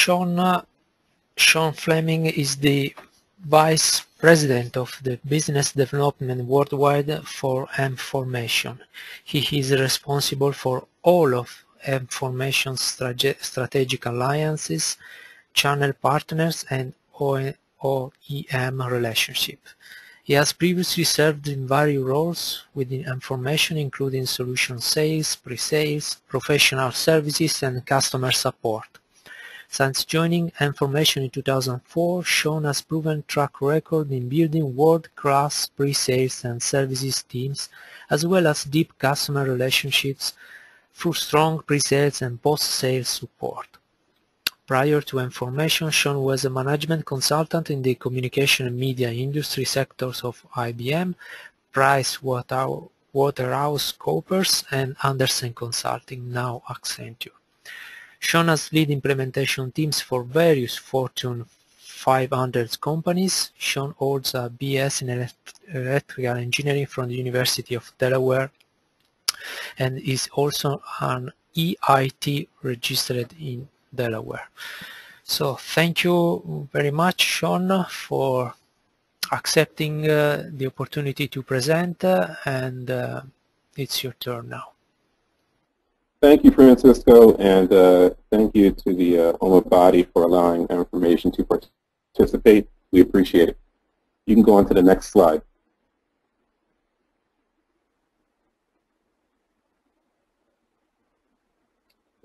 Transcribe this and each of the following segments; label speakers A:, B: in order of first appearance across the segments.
A: Sean, Sean Fleming is the Vice President of the Business Development Worldwide for Mformation. He is responsible for all of Mformation's strategic alliances, channel partners, and OEM relationship. He has previously served in various roles within Mformation, including solution sales, pre-sales, professional services, and customer support. Since joining Mformation in 2004, Sean has proven track record in building world-class pre-sales and services teams, as well as deep customer relationships through strong pre-sales and post-sales support. Prior to Mformation, Sean was a management consultant in the communication and media industry sectors of IBM, Price Waterhouse Coopers, and Andersen Consulting, now Accenture. Sean has led implementation teams for various Fortune 500 companies. Sean holds a BS in electrical engineering from the University of Delaware and is also an EIT registered in Delaware. So thank you very much, Sean, for accepting uh, the opportunity to present uh, and uh, it's your turn now.
B: Thank you, Francisco, and uh, thank you to the uh, OMA body for allowing Mformation to participate. We appreciate it. You can go on to the next slide.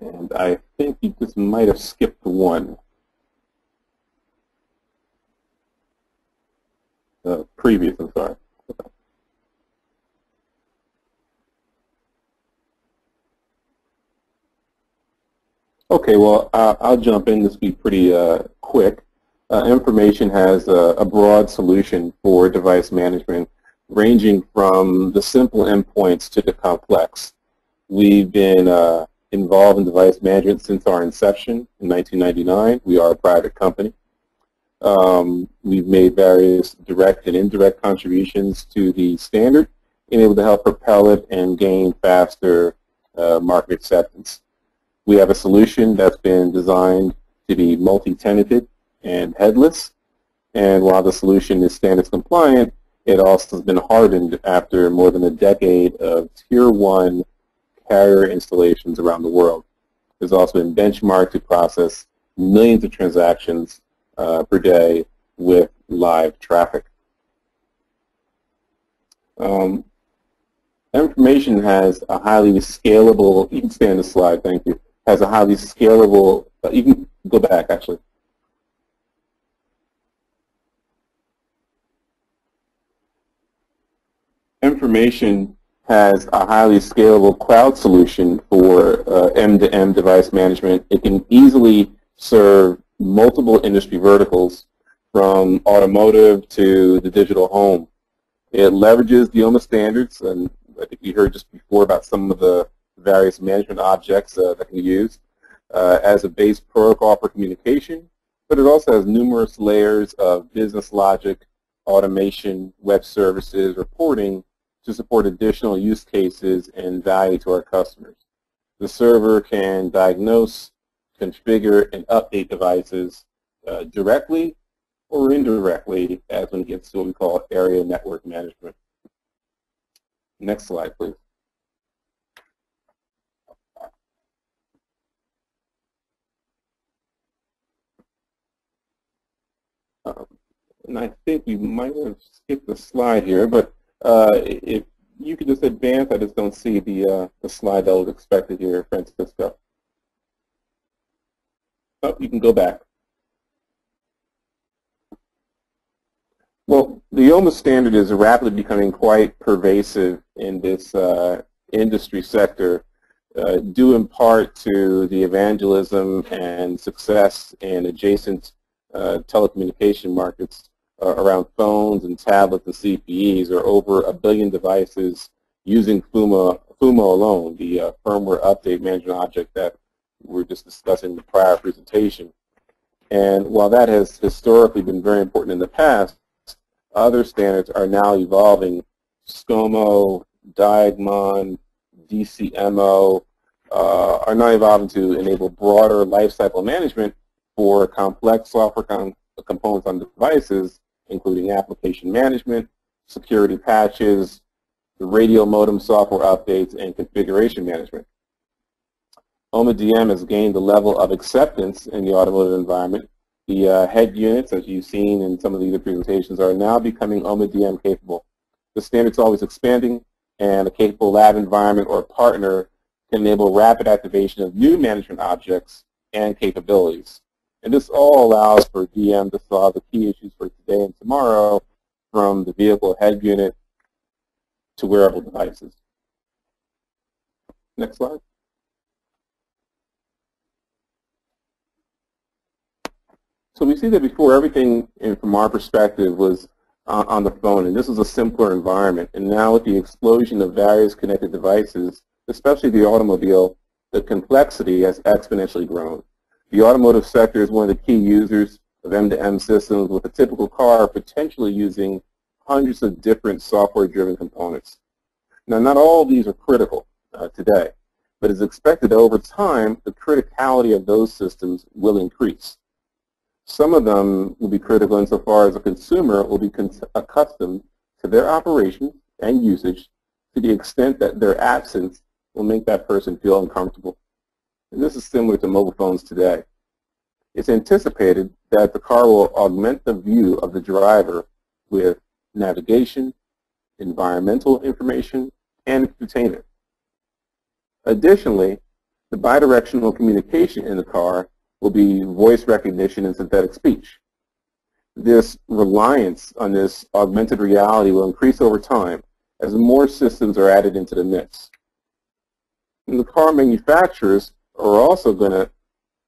B: And I think you just might have skipped one. Uh, previous, I'm sorry. Okay, well, uh, I'll jump in. This will be pretty uh, quick. Uh, Mformation has a, a, broad solution for device management, ranging from the simple endpoints to the complex. We've been uh, involved in device management since our inception in 1999. We are a private company. Um, we've made various direct and indirect contributions to the standard, being able to help propel it and gain faster uh, market acceptance. We have a solution that's been designed to be multi-tenanted and headless. And while the solution is standards compliant, it also has been hardened after more than a decade of tier one carrier installations around the world. It's also been benchmarked to process millions of transactions uh, per day with live traffic. Um, Mformation has a highly scalable, you can stay on the slide, thank you, has a highly scalable, uh, you can go back actually. Mformation has a highly scalable cloud solution for uh, M2M device management. It can easily serve multiple industry verticals from automotive to the digital home. It leverages the OMA standards, and I think we heard just before about some of the various management objects uh, that can be used uh, as a base protocol for communication, but it also has numerous layers of business logic, automation, web services, reporting to support additional use cases and value to our customers. The server can diagnose, configure, and update devices uh, directly or indirectly as when it gets to what we call area network management. Next slide, please. Um, and I think we might have skipped the slide here, but uh, if you could just advance, I just don't see the, uh, the slide that was expected here, Francisco. Oh, you can go back. Well, the OMA standard is rapidly becoming quite pervasive in this uh, industry sector, uh, due in part to the evangelism and success in adjacent uh, telecommunication markets around phones and tablets and CPEs are over a billion devices using FUMO alone, the uh, firmware update management object that we are just discussing in the prior presentation. And while that has historically been very important in the past, other standards are now evolving. SCOMO, Diagmon, DCMO uh, are now evolving to enable broader lifecycle management for complex software com components on devices, including application management, security patches, the radio modem software updates, and configuration management. OMA DM has gained a level of acceptance in the automotive environment. The uh, head units, as you've seen in some of the other presentations, are now becoming OMA DM capable. The standard's always expanding, and a capable lab environment or partner can enable rapid activation of new management objects and capabilities. And this all allows for DM to solve the key issues for today and tomorrow from the vehicle head unit to wearable devices. Next slide. So we see that before everything from our perspective was uh, on the phone, and this was a simpler environment. And now with the explosion of various connected devices, especially the automobile, the complexity has exponentially grown. The automotive sector is one of the key users of M2M systems with a typical car potentially using hundreds of different software-driven components. Now, not all of these are critical uh, today, but it's expected that over time, the criticality of those systems will increase. Some of them will be critical insofar as a consumer will be accustomed to their operation and usage to the extent that their absence will make that person feel uncomfortable. And this is similar to mobile phones today. It's anticipated that the car will augment the view of the driver with navigation, environmental information, and entertainment. Additionally, the bidirectional communication in the car will be voice recognition and synthetic speech. This reliance on this augmented reality will increase over time as more systems are added into the mix. And the car manufacturers are also going to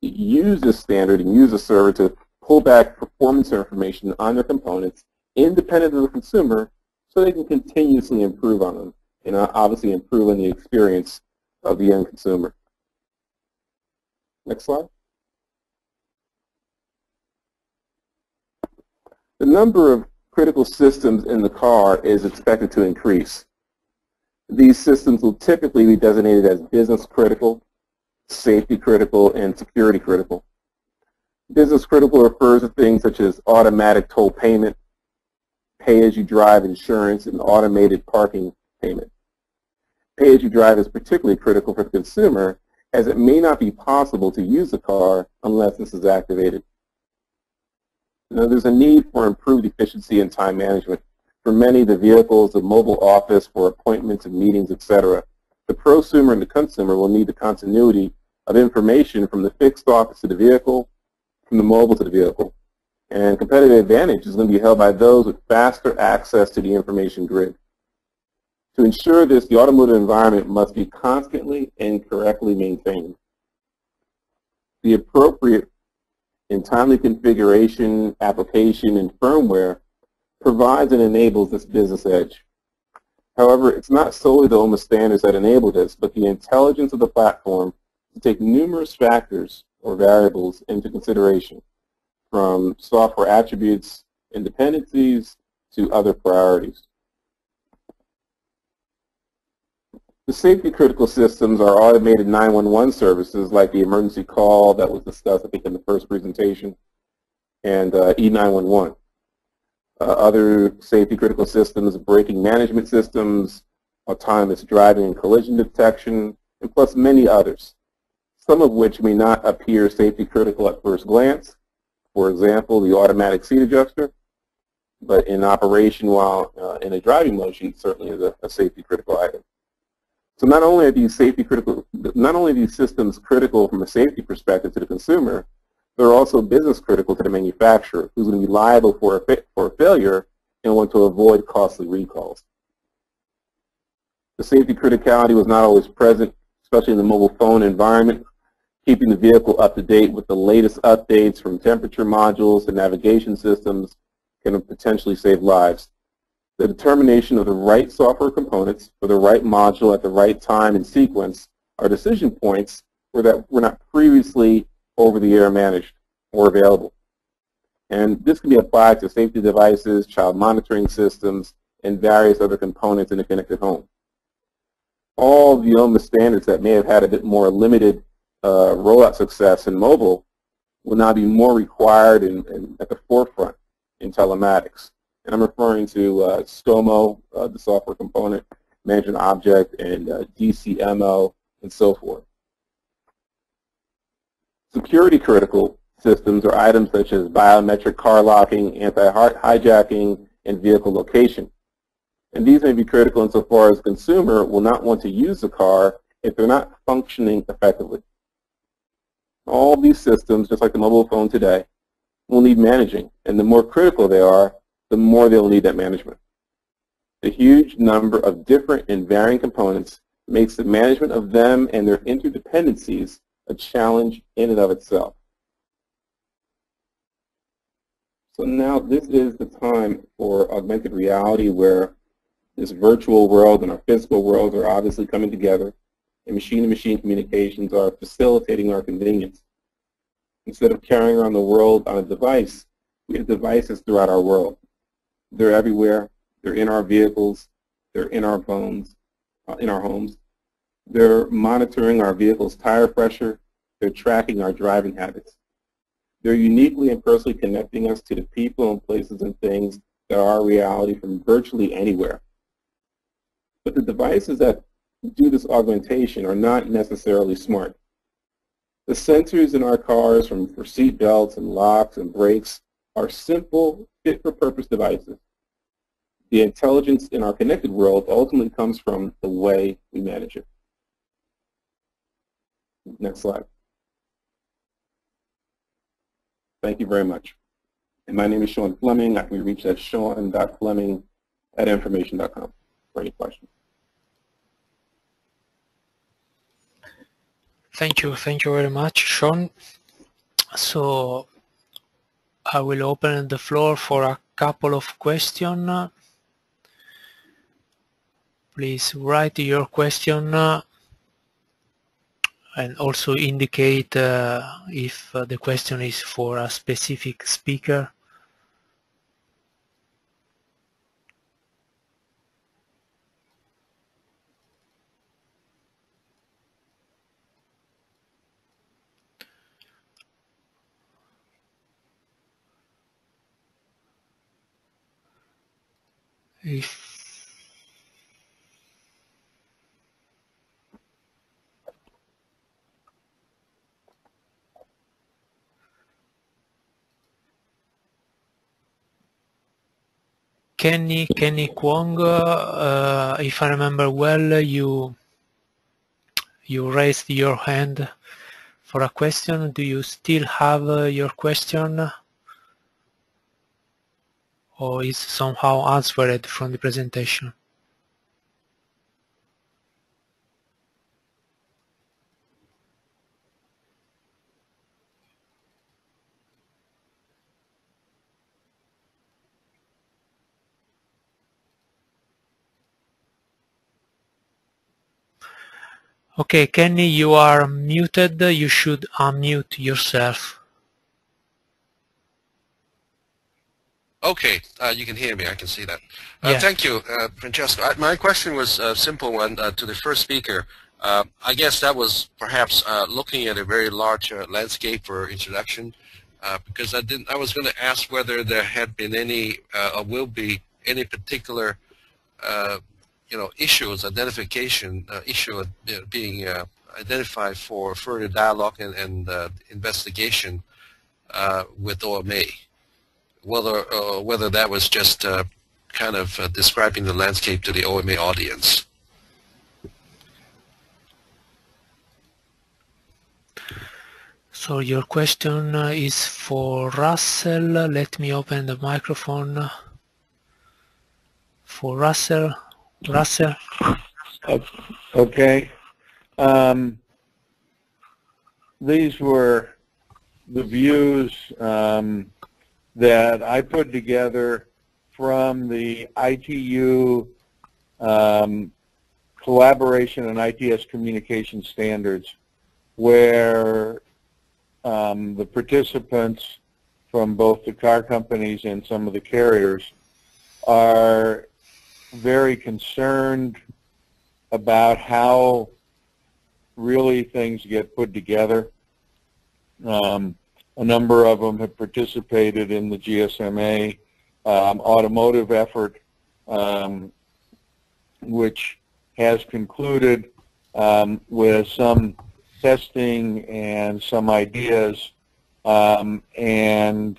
B: use this standard and use the server to pull back performance information on their components independent of the consumer so they can continuously improve on them and uh, obviously improve on the experience of the end consumer. Next slide. The number of critical systems in the car is expected to increase. These systems will typically be designated as business critical, safety critical, and security critical. Business critical refers to things such as automatic toll payment, pay-as-you-drive insurance, and automated parking payment. Pay-as-you-drive is particularly critical for the consumer as it may not be possible to use the car unless this is activated. Now, there's a need for improved efficiency and time management. For many, the vehicle is a mobile office for appointments and meetings, etc. The prosumer and the consumer will need the continuity of information from the fixed office to the vehicle, from the mobile to the vehicle. And competitive advantage is going to be held by those with faster access to the information grid. To ensure this, the automotive environment must be constantly and correctly maintained. The appropriate and timely configuration, application, and firmware provides and enables this business edge. However, it's not solely the OMA standards that enable this, but the intelligence of the platform to take numerous factors or variables into consideration, from software attributes and dependencies to other priorities. The safety critical systems are automated 911 services like the emergency call that was discussed, I think, in the first presentation, and uh, E911. Uh, other safety critical systems, braking management systems, autonomous driving and collision detection, and plus many others, some of which may not appear safety critical at first glance. For example, the automatic seat adjuster, but in operation while uh, in a driving motion certainly is a, a safety critical item. So not only are these safety critical, not only are these systems critical from a safety perspective to the consumer, they're also business critical to the manufacturer, who's going to be liable for a, for a failure and want to avoid costly recalls. The safety criticality was not always present, especially in the mobile phone environment. Keeping the vehicle up to date with the latest updates from temperature modules and navigation systems can potentially save lives the determination of the right software components for the right module at the right time and sequence are decision points where that were not previously over-the-air managed or available. And this can be applied to safety devices, child monitoring systems, and various other components in a connected home. All the OMA standards that may have had a bit more limited uh, rollout success in mobile will now be more required and, at the forefront in telematics. And I'm referring to uh, SCOMO, uh, the software component, management object, and uh, DCMO, and so forth. Security critical systems are items such as biometric car locking, anti-hijacking, and vehicle location. And these may be critical insofar as the consumer will not want to use the car if they're not functioning effectively. All these systems, just like the mobile phone today, will need managing. And the more critical they are, the more they'll need that management. The huge number of different and varying components makes the management of them and their interdependencies a challenge in and of itself. So now this is the time for augmented reality where this virtual world and our physical worlds are obviously coming together and machine-to-machine -machine communications are facilitating our convenience. Instead of carrying around the world on a device, we have devices throughout our world. They're everywhere. They're in our vehicles. They're in our phones, uh, in our homes. They're monitoring our vehicle's tire pressure. They're tracking our driving habits. They're uniquely and personally connecting us to the people and places and things that are our reality from virtually anywhere. But the devices that do this augmentation are not necessarily smart. The sensors in our cars from for seat belts and locks and brakes are simple, fit-for-purpose devices. The intelligence in our connected world ultimately comes from the way we manage it. Next slide. Thank you very much. And my name is Sean Fleming. I can be reached at sean.fleming at mformation.com for any questions.
A: Thank you. Thank you very much, Sean. So I will open the floor for a couple of questions. Please write your question uh, and also indicate uh, if uh, the question is for a specific speaker. If Kenny Kenny Kwong, uh, if I remember well, you you raised your hand for a question. Do you still have uh, your question? Or is somehow answered from the presentation? Okay, Kenny, you are muted. You should unmute yourself.
C: Okay, uh, you can hear me. I can see that. Uh, yeah. Thank you, uh, Francesco. I, my question was a simple one uh, to the first speaker. Uh, I guess that was perhaps uh, looking at a very large landscape for introduction, because I didn't. I was going to ask whether there had been any, or will be any particular you know, issues, identification uh, issue uh, being uh, identified for further dialogue and, and uh, investigation uh, with OMA. Whether uh, whether that was just kind of describing the landscape to the OMA audience.
A: So your question is for Russell. Let me open the microphone for Russell.
D: Okay. Um, these were the views um, that I put together from the ITU um, collaboration and ITS communication standards where um, the participants from both the car companies and some of the carriers are very concerned about how really things get put together. Um, a number of them have participated in the GSMA um, automotive effort, um, which has concluded um, with some testing and some ideas. Um, and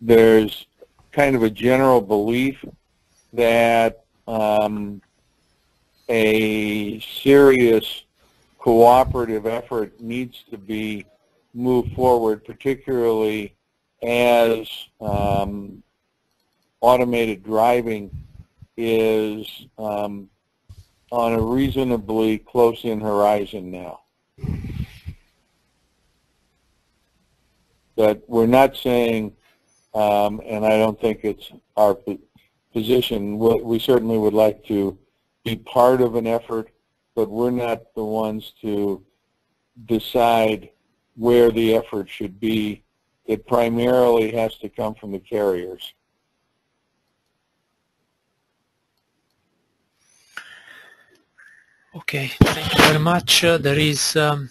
D: there's kind of a general belief that um, a serious cooperative effort needs to be moved forward, particularly as um, automated driving is um, on a reasonably close in horizon now. But we're not saying, um, and I don't think it's our position, we certainly would like to be part of an effort, but we're not the ones to decide where the effort should be. It primarily has to come from the carriers.
A: Okay, thank you very much. Uh, there is um,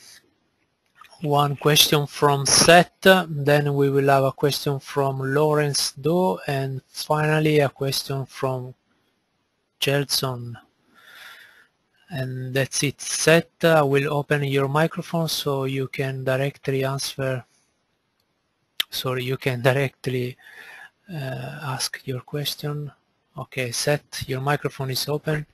A: one question from Seth, then we will have a question from Lawrence Doe, and finally a question from Gelson. And that's it. Seth, I will open your microphone so you can directly answer, sorry, you can directly uh, ask your question. Okay, Seth, your microphone is open.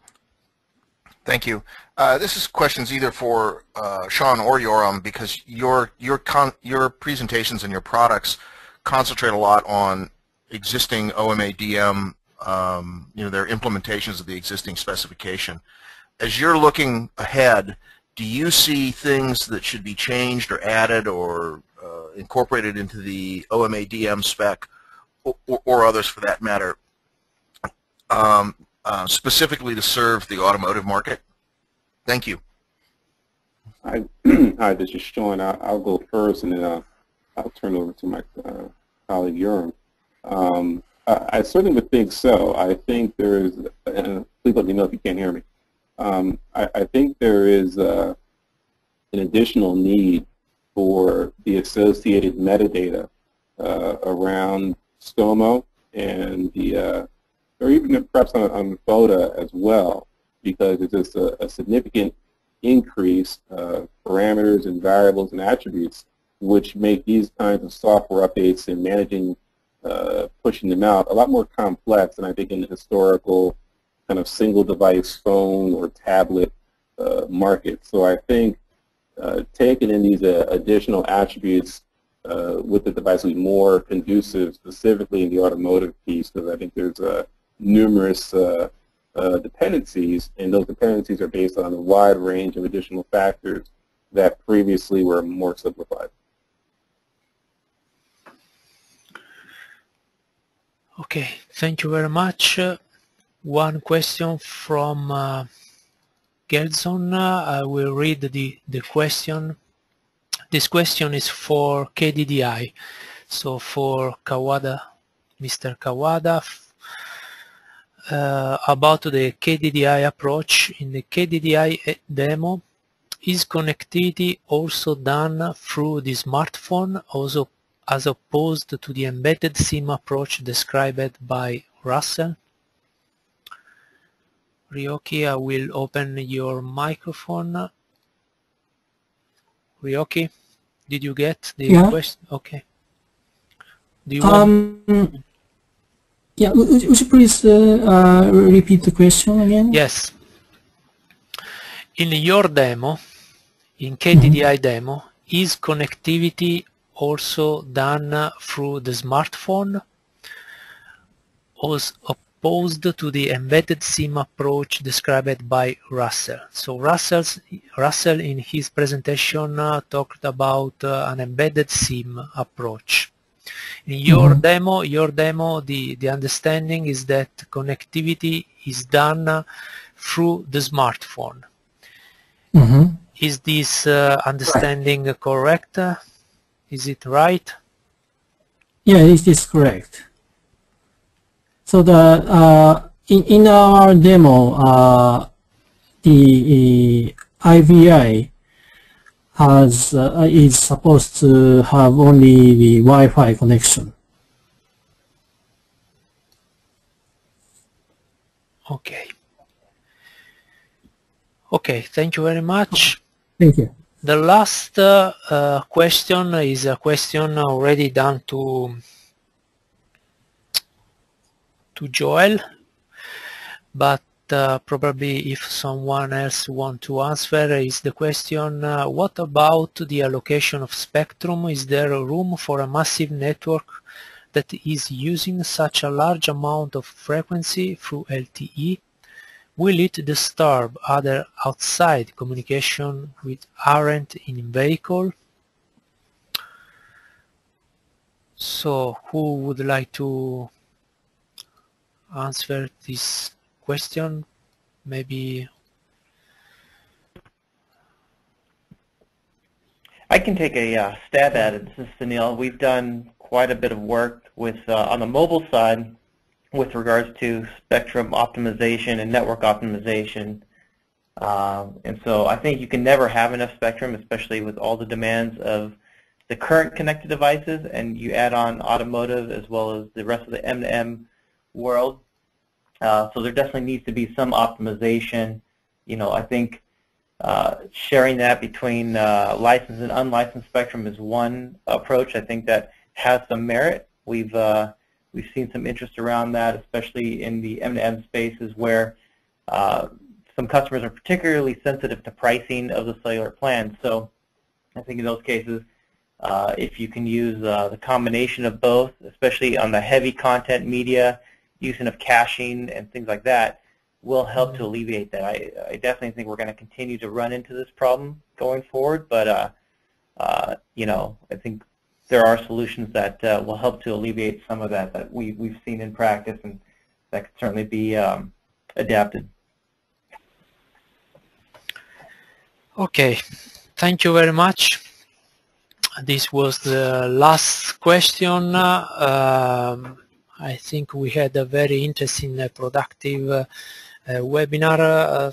E: Thank you. Uh, this is questions either for uh, Sean or Yoram because your your your presentations and your products concentrate a lot on existing OMA DM, um, you know, their implementations of the existing specification. As you're looking ahead, do you see things that should be changed or added or uh, incorporated into the OMA DM spec or, or, others for that matter um, uh, specifically to serve the automotive market? Thank you.
B: Hi, hi this is Sean. I'll, I'll go first, and then I'll, I'll turn over to my uh, colleague Yoram. Um, I, I, certainly would think so. I think there is, and please let me know if you can't hear me. Um, I, I, think there is uh, an additional need for the associated metadata uh, around SCOMO and the uh, or even perhaps on, on FOTA as well, because it's just a, a significant increase of parameters and variables and attributes which make these kinds of software updates and managing, uh, pushing them out a lot more complex than I think in the historical kind of single device phone or tablet uh, market. So I think uh, taking in these uh, additional attributes uh, with the device will be more conducive specifically in the automotive piece because I think there's a numerous uh, uh, dependencies, and those dependencies are based on a wide range of additional factors that previously were more simplified.
A: Okay, thank you very much. Uh, one question from uh. Uh, I will read the, the question. This question is for KDDI. So for Kawada, Mr. Kawada, uh, about the KDDI approach. In the KDDI demo, is connectivity also done through the smartphone also as opposed to the embedded SIM approach described by Russell? Ryoki, I will open your microphone. Ryoki, did you get the yeah. question? Okay.
F: Do you um, want yeah, would, would you please uh, uh, repeat the question again?
A: Yes. In your demo, in KDDI mm -hmm. demo, is connectivity also done through the smartphone as opposed to the embedded SIM approach described by Russell. So Russell's, Russell in his presentation uh, talked about uh, an embedded SIM approach. In your mm -hmm. demo, your demo, the, the understanding is that connectivity is done through the smartphone. Mm -hmm. Is this uh, understanding right. correct? Is it right?
F: Yeah, it is correct. So the uh, in in our demo, uh, the IVI has uh, is supposed to have only the Wi-Fi connection.
A: Okay. Okay, thank you very much.
F: Thank you.
A: The last uh, uh, question is a question already done to to Joel, but uh, probably if someone else want to answer is the question, uh, what about the allocation of spectrum? Is there room for a massive network that is using such a large amount of frequency through LTE? Will it disturb other outside communication with aren't in vehicle? So who would like to answer this question? Maybe
G: I can take a uh, stab at it. This is Sunil. We've done quite a bit of work with uh, on the mobile side with regards to spectrum optimization and network optimization. Um, and so I think you can never have enough spectrum, especially with all the demands of the current connected devices, and you add on automotive as well as the rest of the M2M world. Uh, so there definitely needs to be some optimization. You know, I think uh, sharing that between uh, licensed and unlicensed spectrum is one approach. I think that has some merit. We've uh, we've seen some interest around that, especially in the M2M spaces where uh, some customers are particularly sensitive to pricing of the cellular plan. So I think in those cases, if you can use the combination of both, especially on the heavy content media, using of caching and things like that, will help to alleviate that. I, I definitely think we're going to continue to run into this problem going forward, but uh, uh, you know, I think there are solutions that uh, will help to alleviate some of that that we, we've seen in practice and that could certainly be um, adapted.
A: Okay, thank you very much. This was the last question. Uh, um, I think we had a very interesting, uh, productive uh, webinar. Uh,